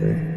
Thank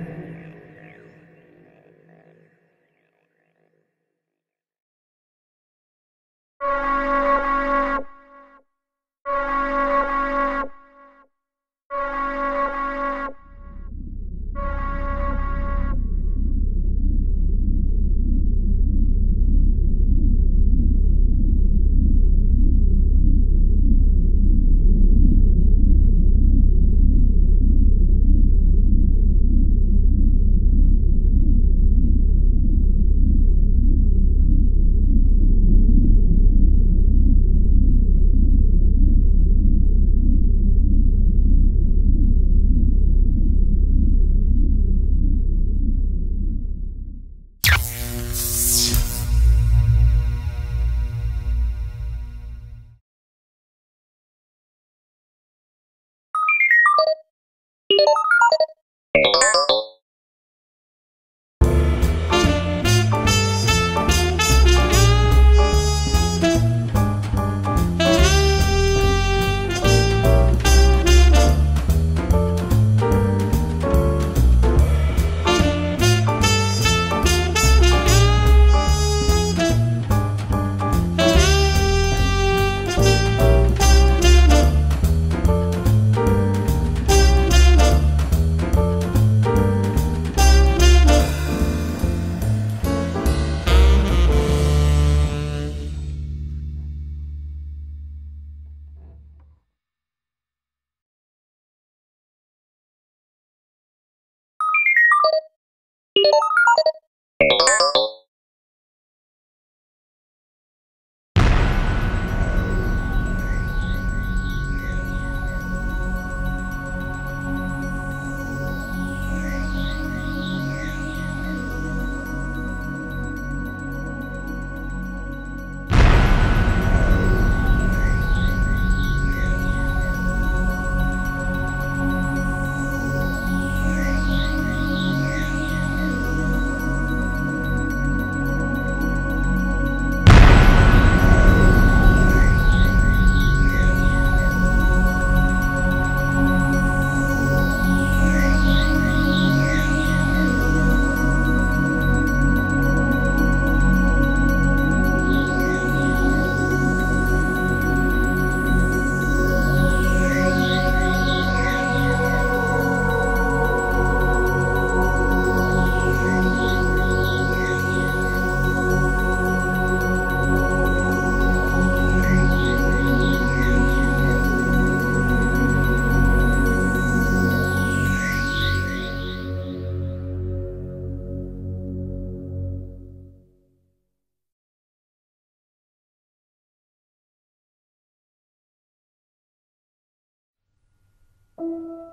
you.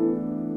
you.